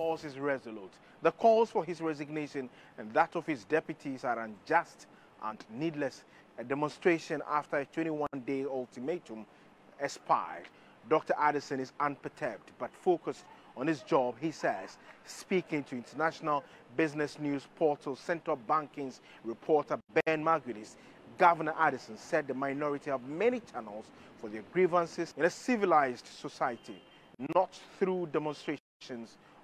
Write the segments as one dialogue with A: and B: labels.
A: boss is resolute. The calls for his resignation and that of his deputies are unjust and needless. A demonstration after a 21-day ultimatum expired. Dr. Addison is unperturbed but focused on his job, he says, speaking to international business news portal Central Banking's reporter Ben Margulies, Governor Addison said the minority have many channels for their grievances in a civilized society, not through demonstrations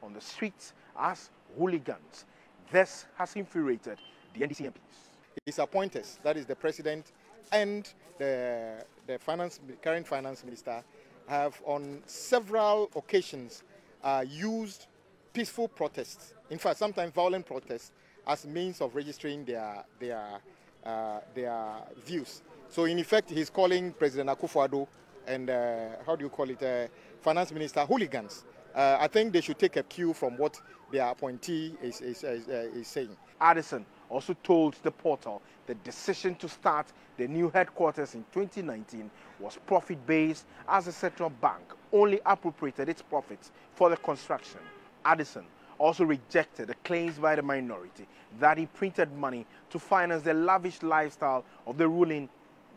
A: on the streets as hooligans. This has infuriated the NDC MPs.
B: His appointers, that is the president and the, the finance, current finance minister, have on several occasions uh, used peaceful protests, in fact, sometimes violent protests, as means of registering their, their, uh, their views. So, in effect, he's calling President Akufo-Addo and, uh, how do you call it, uh, Finance Minister hooligans. Uh, I think they should take a cue from what their appointee is, is, is, uh, is saying.
A: Addison also told the portal the decision to start the new headquarters in 2019 was profit-based as the central bank only appropriated its profits for the construction. Addison also rejected the claims by the minority that he printed money to finance the lavish lifestyle of the ruling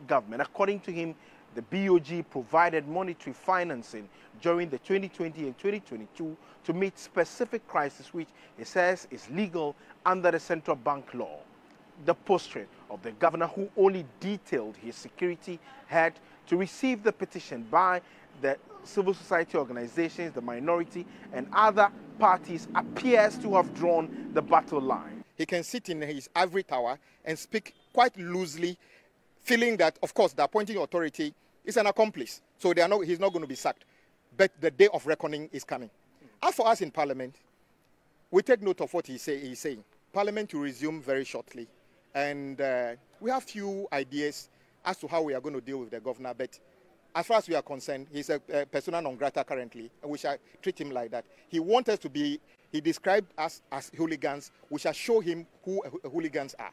A: government. According to him, the BOG provided monetary financing during the 2020 and 2022 to meet specific crises which it says is legal under the central bank law. The portrait of the governor who only detailed his security had to receive the petition by the civil society organizations, the minority, and other parties appears to have drawn the battle line.
B: He can sit in his ivory tower and speak quite loosely, feeling that, of course, the appointing authority is an accomplice, so they are not, he's not going to be sacked. But the day of reckoning is coming. As for us in Parliament, we take note of what he say, he's saying. Parliament will resume very shortly, and uh, we have few ideas as to how we are going to deal with the governor, but as far as we are concerned, he's a, a persona non grata currently, we shall treat him like that. He wants us to be, he described us as hooligans. We shall show him who hooligans are.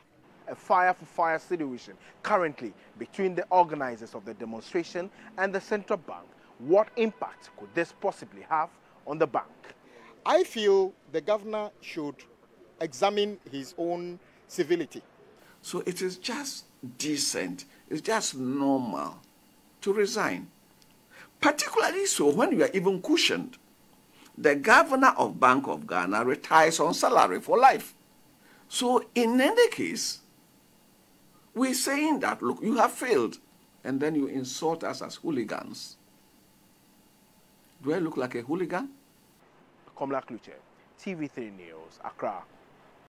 A: A fire for fire situation currently between the organizers of the demonstration and the central bank. What impact could this possibly have on the bank?
B: I feel the governor should examine his own civility.
C: So it is just decent, it's just normal to resign. Particularly so when you are even cushioned. The governor of Bank of Ghana retires on salary for life. So in any case, we're saying that, look, you have failed, and then you insult us as hooligans. Do I look like a hooligan?
A: Komla Kluche, TV3 News, Accra.